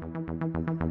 Thank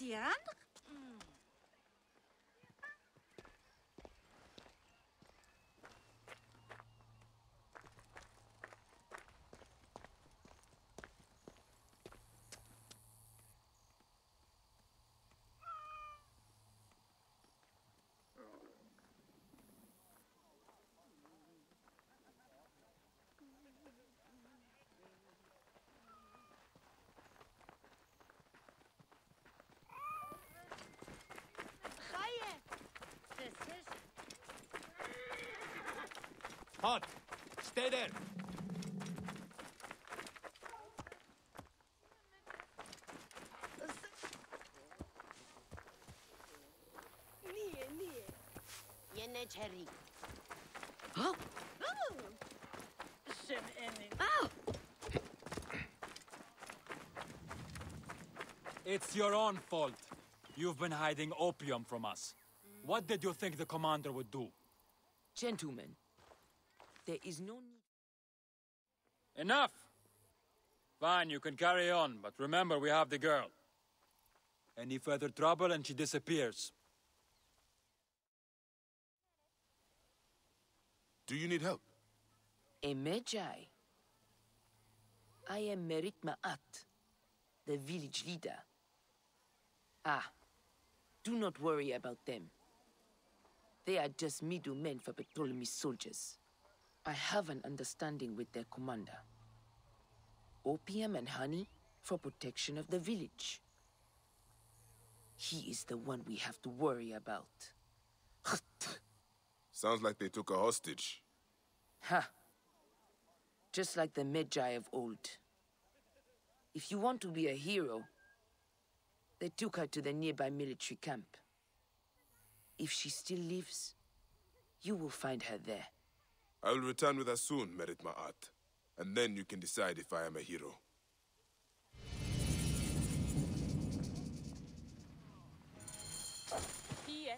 Rochertian? Halt! Stay there! Niye, niye? Yine çeri. Shem Emin. It's your own fault. You've been hiding opium from us. What did you think the commander would do? Gentlemen, there is no need. Enough! Fine, you can carry on, but remember we have the girl. Any further trouble and she disappears. Do you need help? A Medjay. I am Merit Ma'at, the village leader. Ah, do not worry about them. They are just middlemen for Ptolemy's soldiers. I have an understanding with their commander. Opium and honey for protection of the village. He is the one we have to worry about. Sounds like they took a hostage. Ha! Just like the Medjay of old. If you want to be a hero, they took her to the nearby military camp. If she still lives, you will find her there. I will return with her soon, Merit Ma'at. And then you can decide if I am a hero. Niye?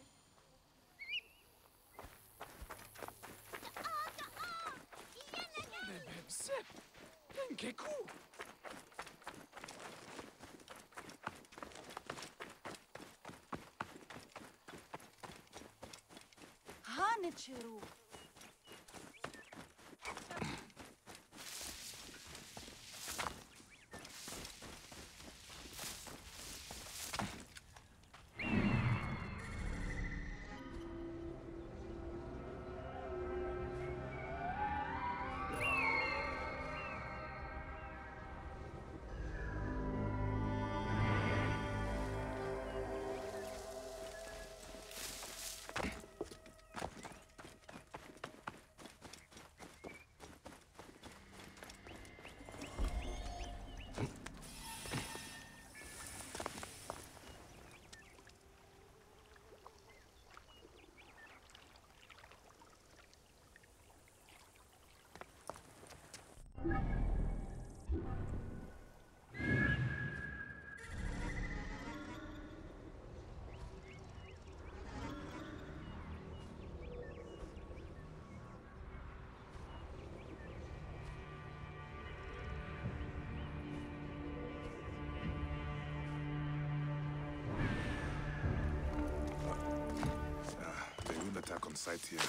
Ah, attack on sight here.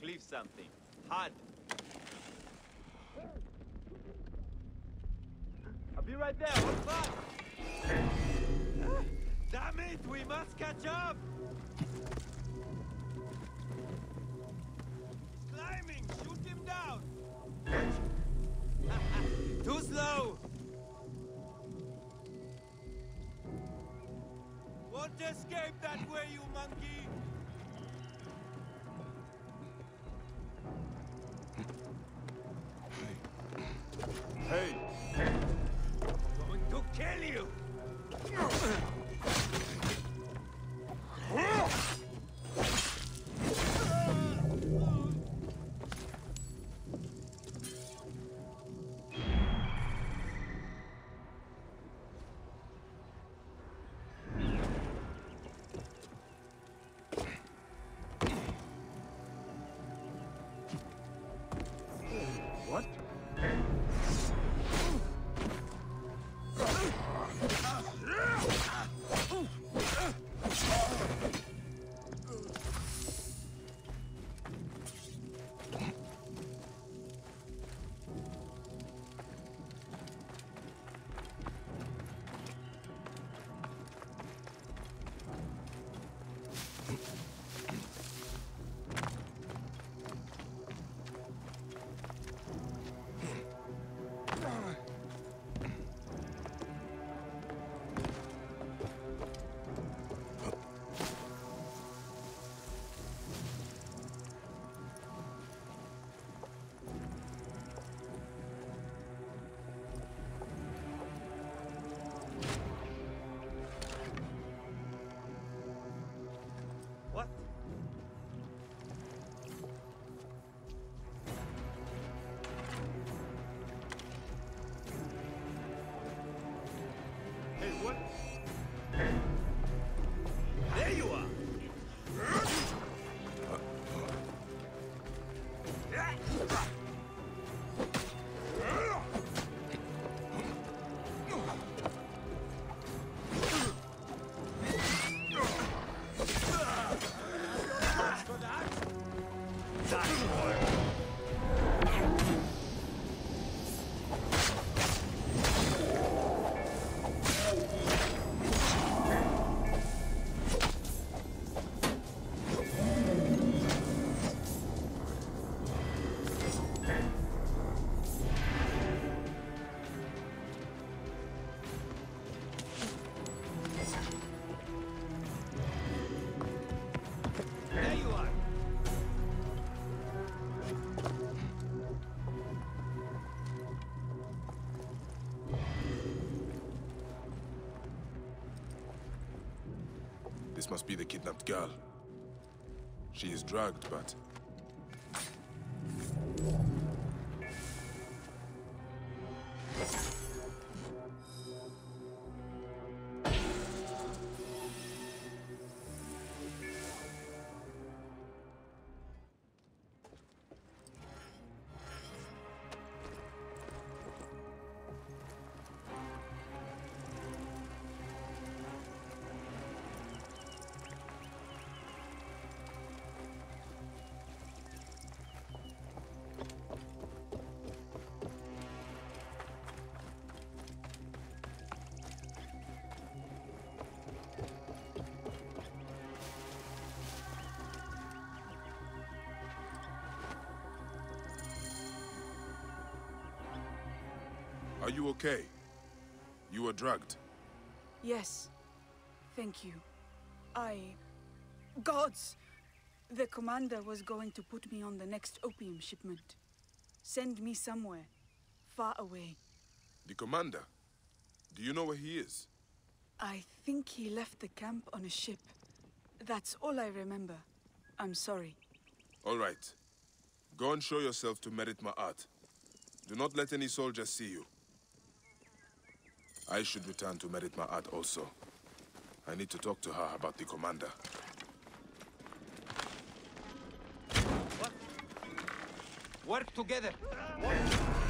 Cleave something. Hard. I'll be right there. Fast. Ah, Damn it! We must catch up. Must be the kidnapped girl. She is drugged, but are you okay? You were drugged. Yes. Thank you. I. Gods! The commander was going to put me on the next opium shipment. Send me somewhere. Far away. The commander? Do you know where he is? I think he left the camp on a ship. That's all I remember. I'm sorry. All right. Go and show yourself to Merit Ma'at. Do not let any soldier see you. I should return to Merit Ma'at also. I need to talk to her about the commander. Work together! Hey!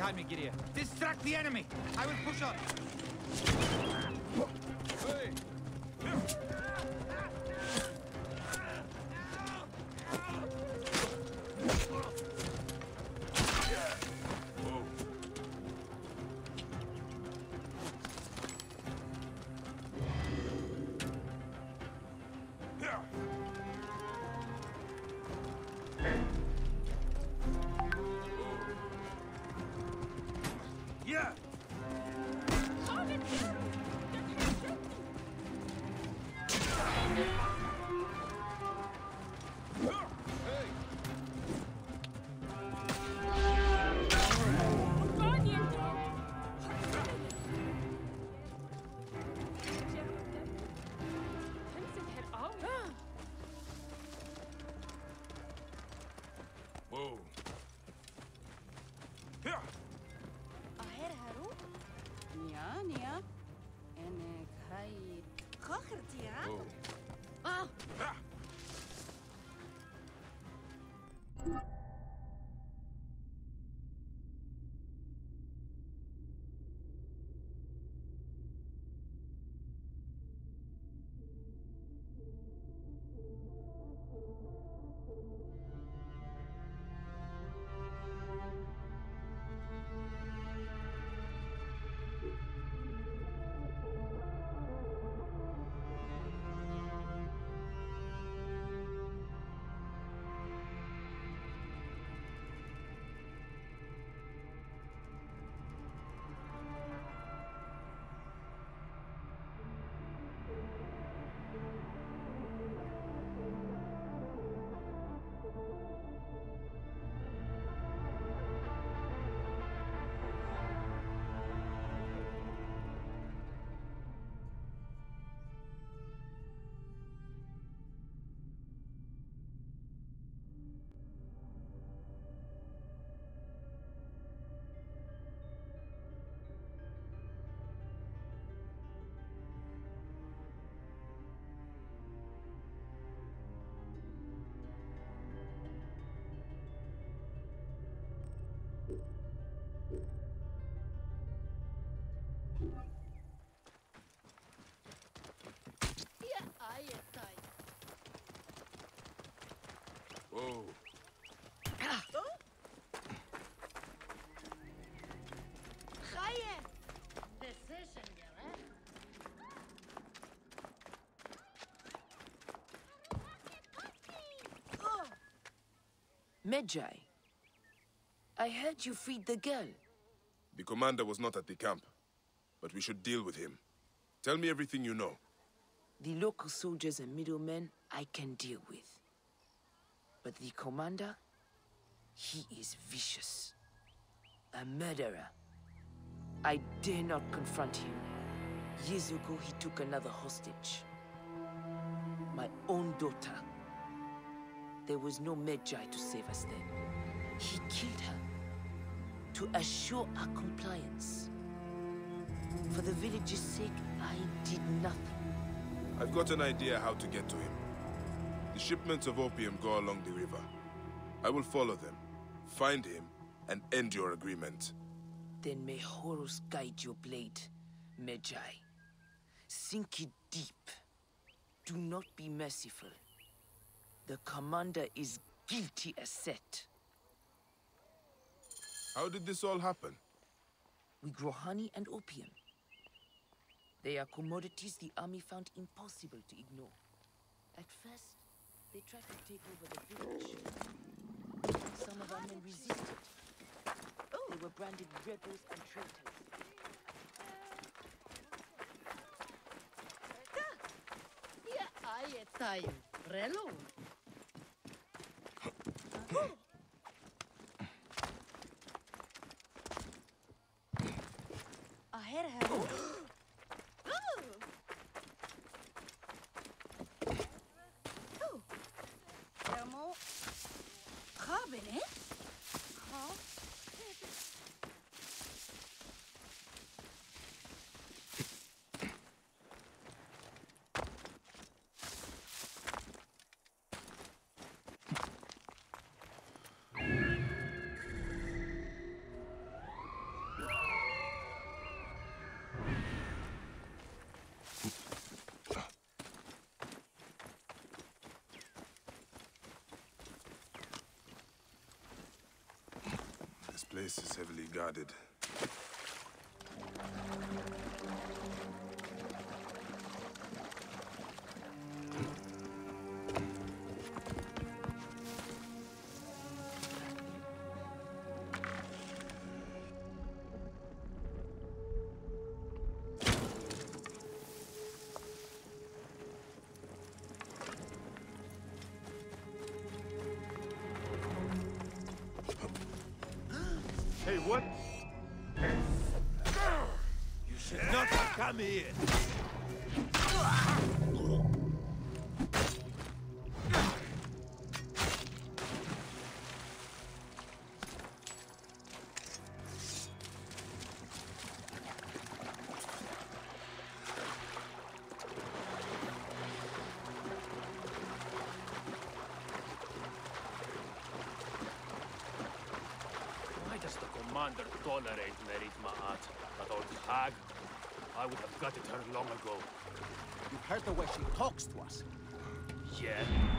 Behind me, Gideon. Distract the enemy. I will push on. Whoa. Medjay, I heard you freed the girl. The commander was not at the camp, but we should deal with him. Tell me everything you know. The local soldiers and middlemen I can deal with. But the commander, he is vicious. A murderer. I dare not confront him. Years ago, he took another hostage. My own daughter. There was no Medjay to save us then. He killed her to assure our compliance. For the village's sake, I did nothing. I've got an idea how to get to him. The shipments of opium go along the river. I will follow them, find him, and end your agreement. Then may Horus guide your blade, Medjay. Sink it deep. Do not be merciful. The commander is guilty as Set. How did this all happen? We grow honey and opium. They are commodities the army found impossible to ignore. At first, they tried to take over the village. Some of our men resisted. They were branded rebels and traitors. Thermo. Cabinet? Huh? This place is heavily guarded. Come here. Why does the commander tolerate Merit Ma'at? That old hag? I would have gutted her long ago. You heard the way she talks to us. Yeah.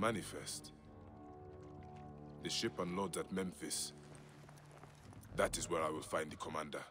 Manifest. The ship unloads at Memphis. That is where I will find the commander.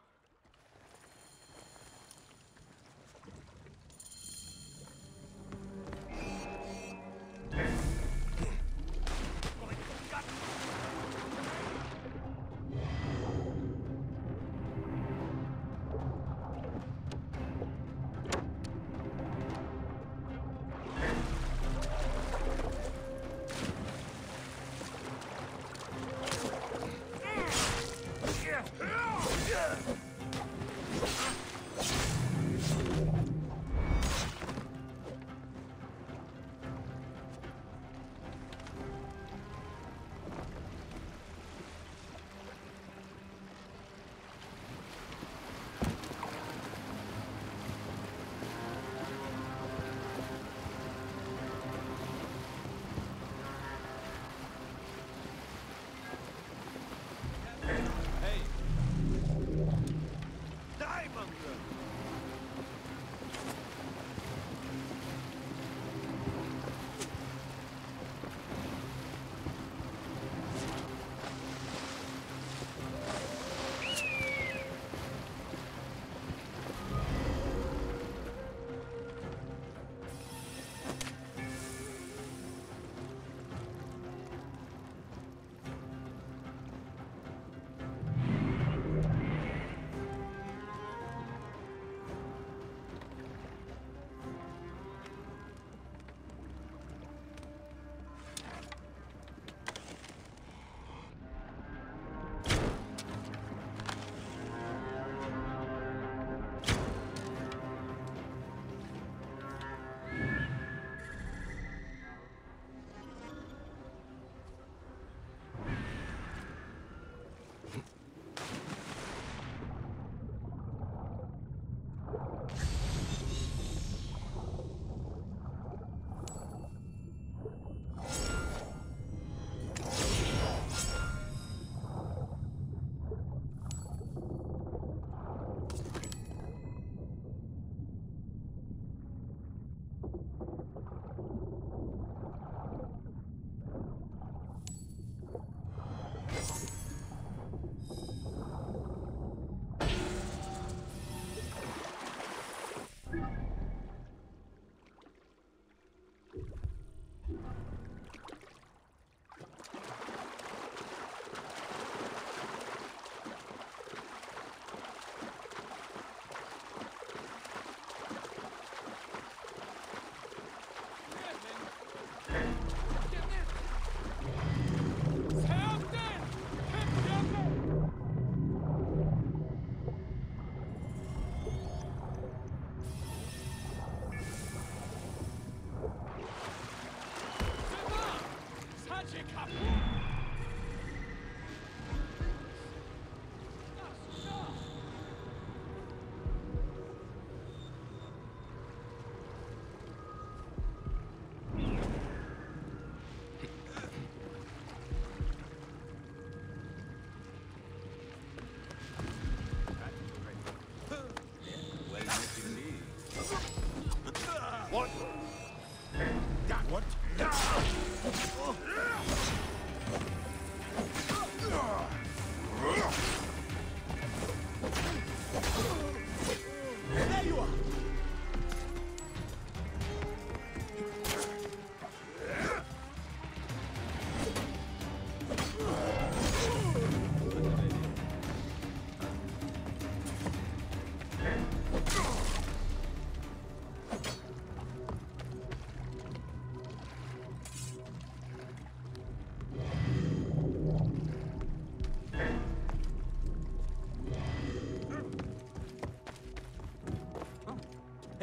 What?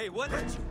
What? What?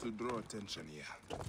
To draw attention here.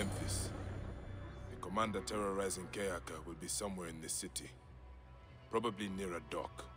Memphis. The commander terrorizing Kayaka will be somewhere in the city. Probably near a dock.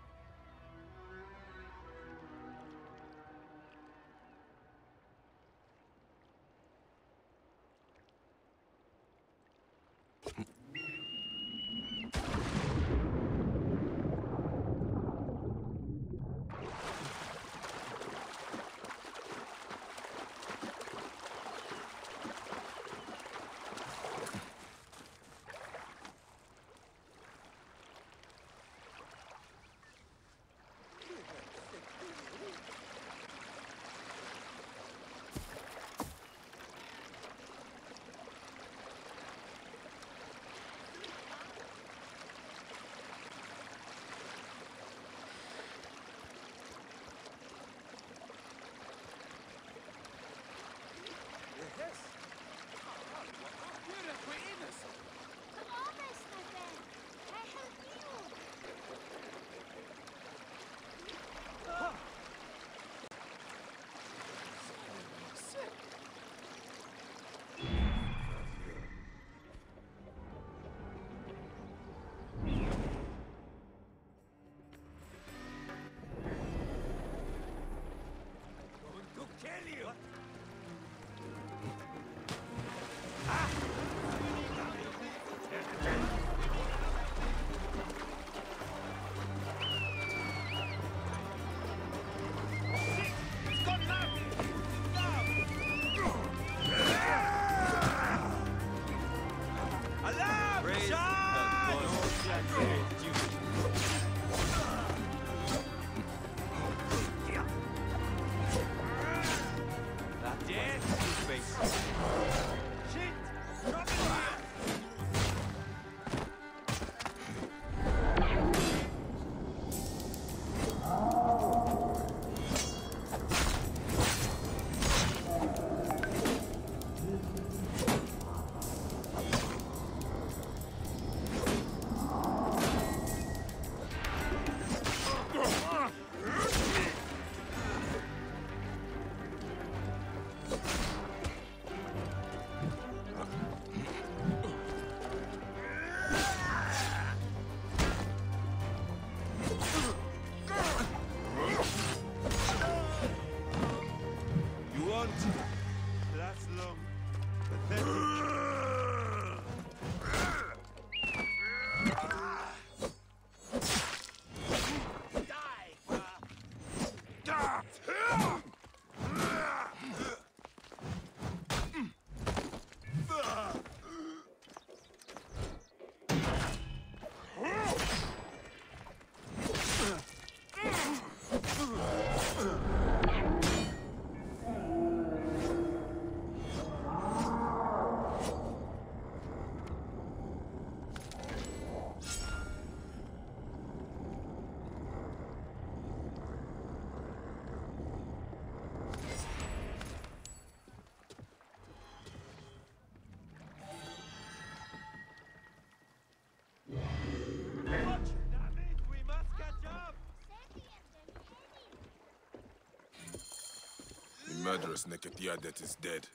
Murderess Neketiadet is dead.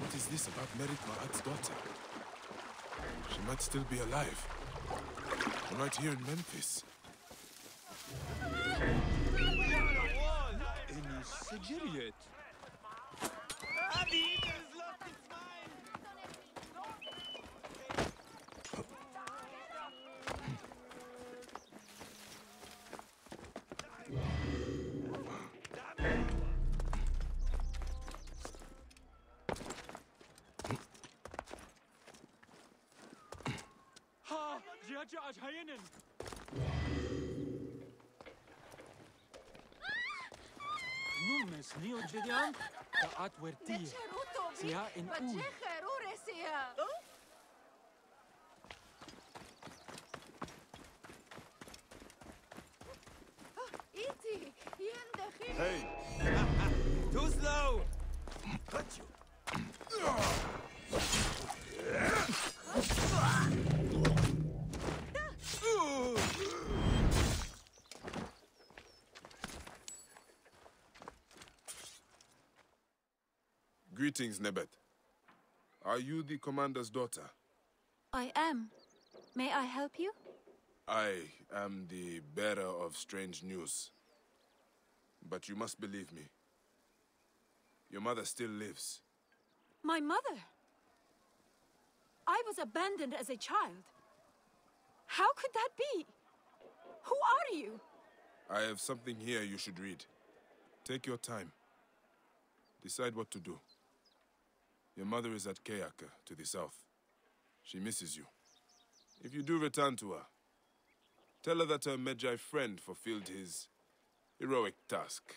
What is this about Merit Ma'at's daughter? She might still be alive. Right here in Memphis. Ha! Jiaja Ajayenen! Numes neo Jidian, ta atwerti. Sia in un. Hey! Too slow! Got you! Greetings, Nebet. Are you the commander's daughter? I am. May I help you? I am the bearer of strange news. But you must believe me. Your mother still lives. My mother. I was abandoned as a child. How could that be? Who are you? I have something here you should read. Take your time. Decide what to do. Your mother is at Kayaka, to the south. She misses you. If you do return to her, tell her that her Medjay friend fulfilled his heroic task.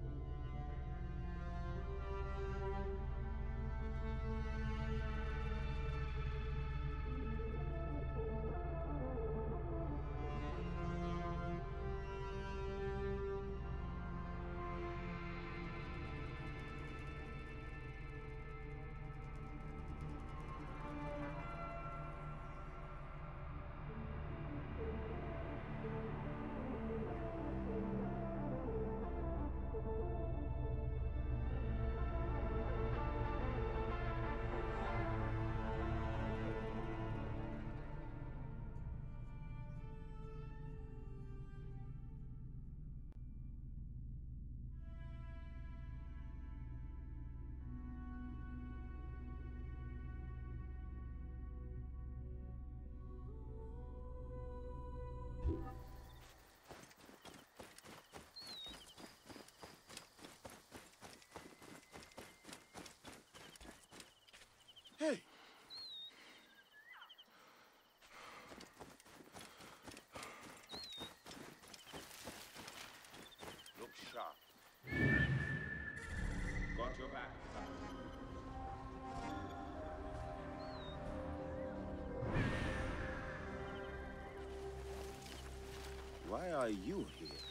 you here?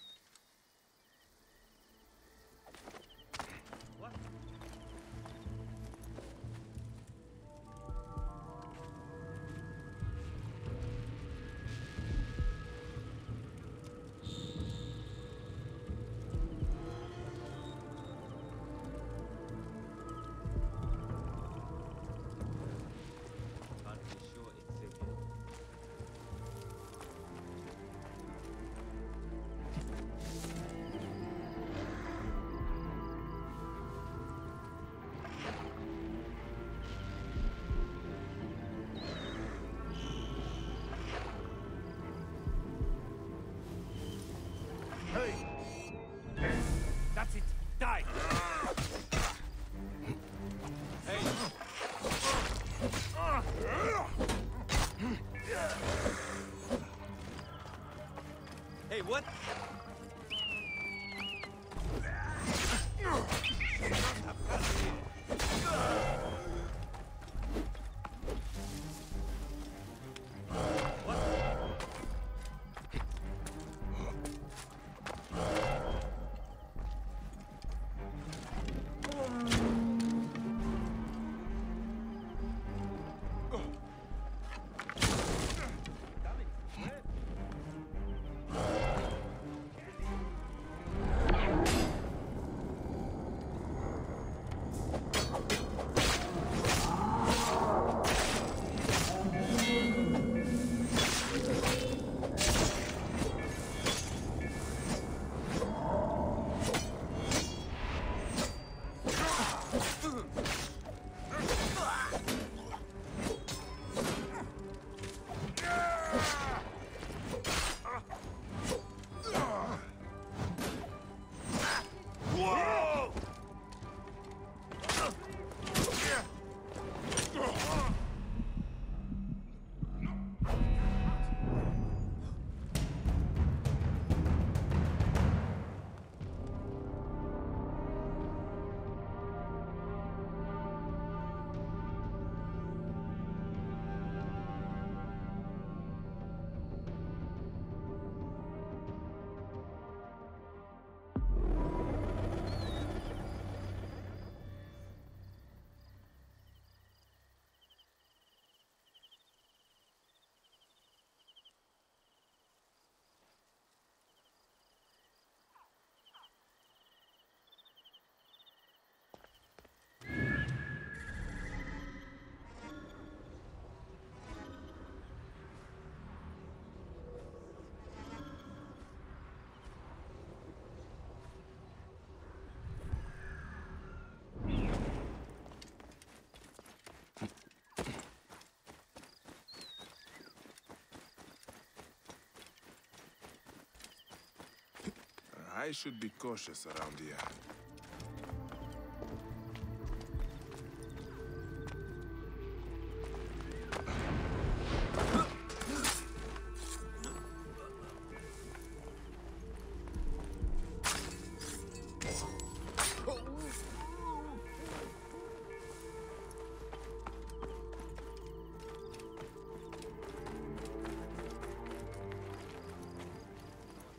I should be cautious around here.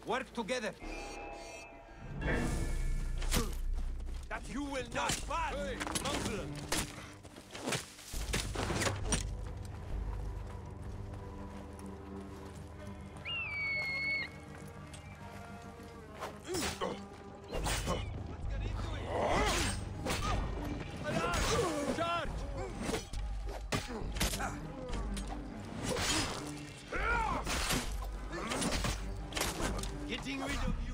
Work together. Will not pass. Getting rid of you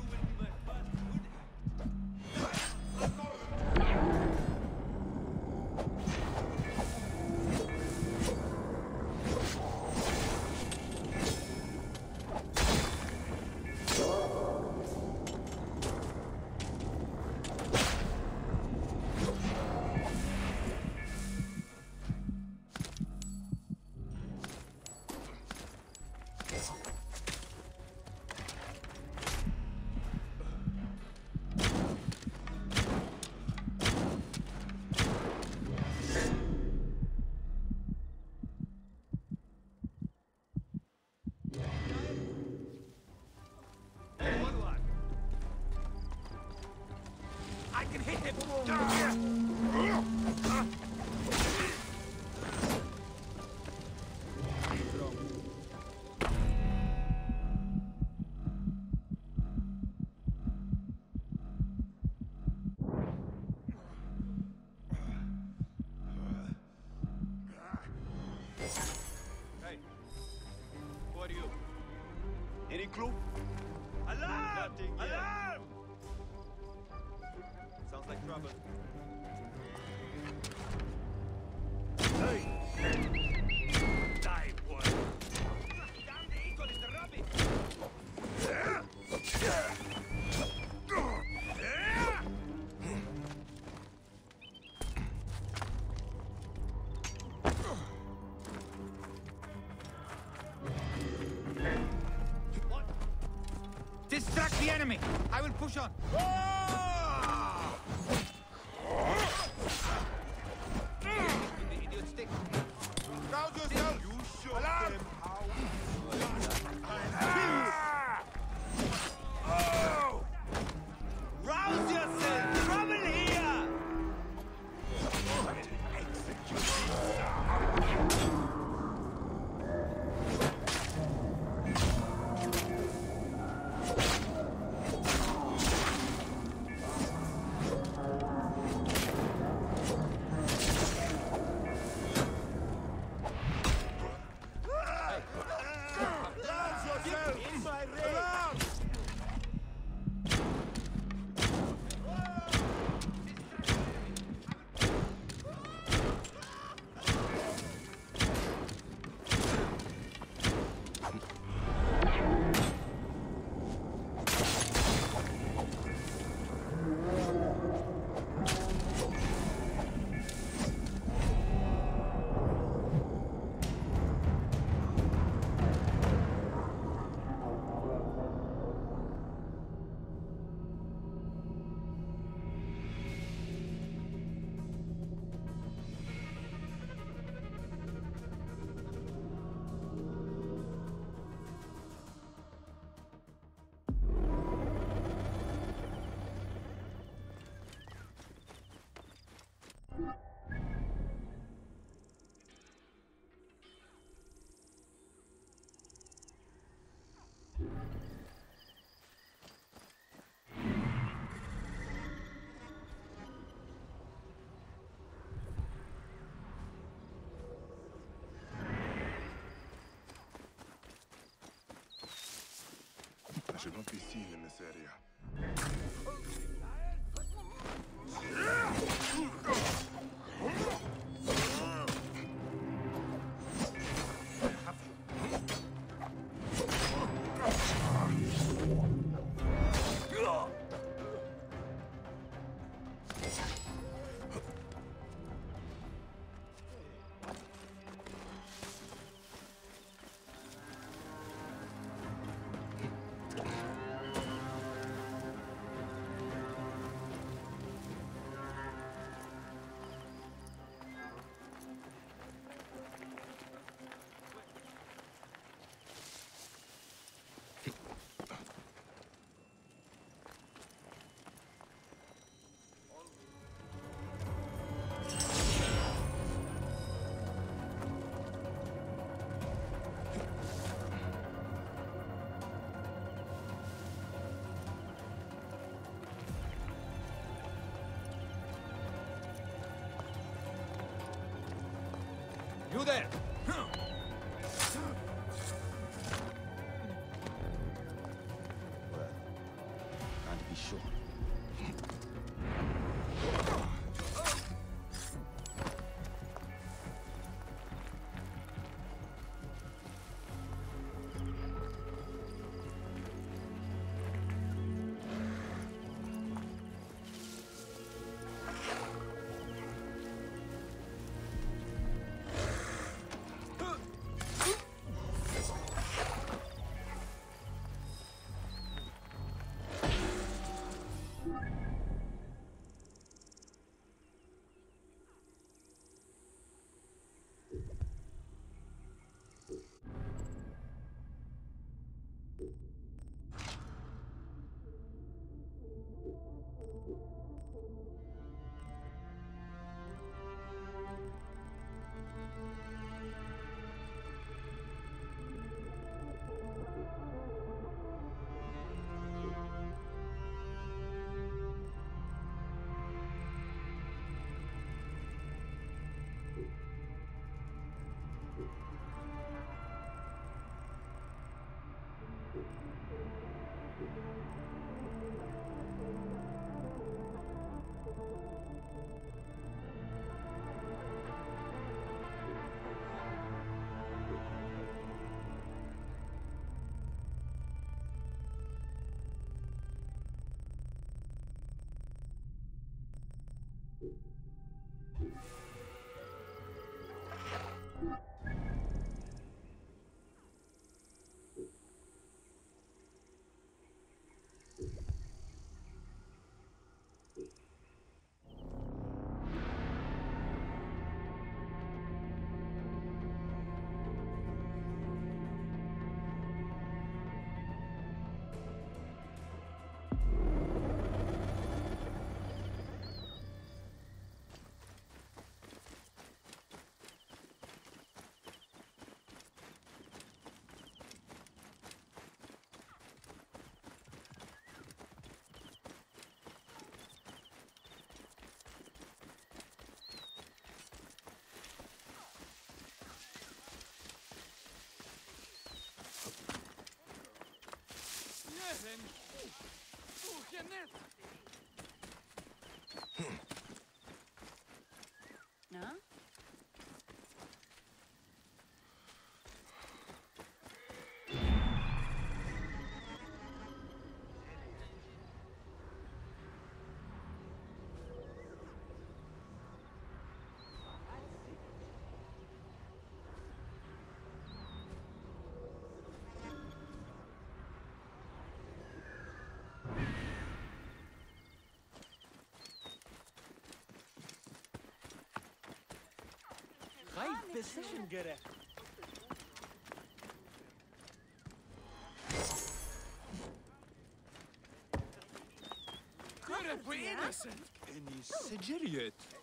Alarm! Alarm! Sounds like trouble. The enemy! I will push on! I should not be seen in this area. You there! No? Hayır, decision göre. Good, we're innocent. Any Sigiriot.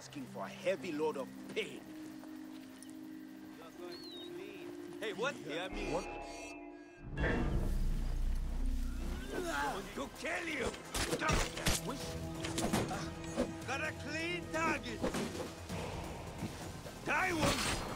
Asking for a heavy load of pain. Hey, what? Yeah, I mean... What? to kill you! Got a clean target! Die one!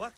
What?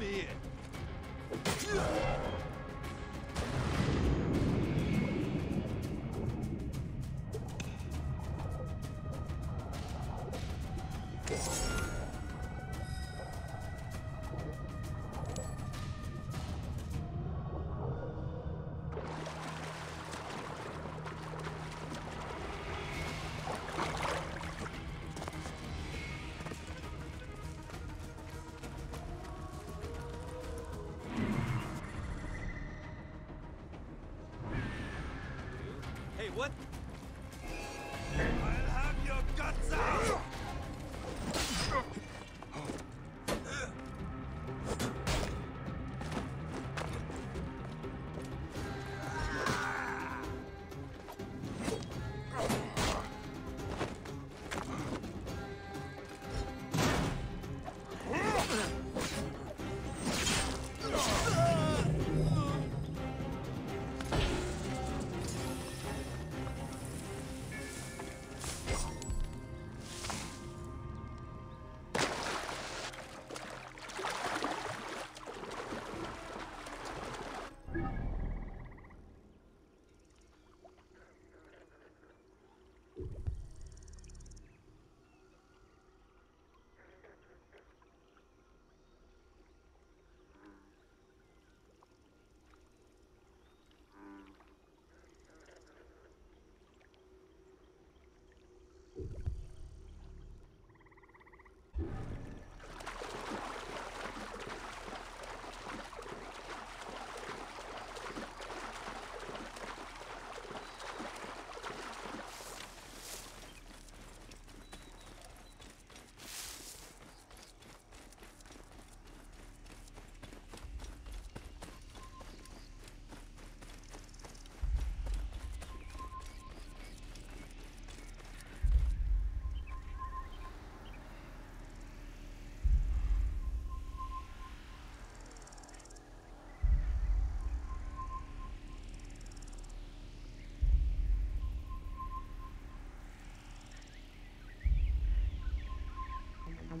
Not have what?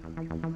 Thank you.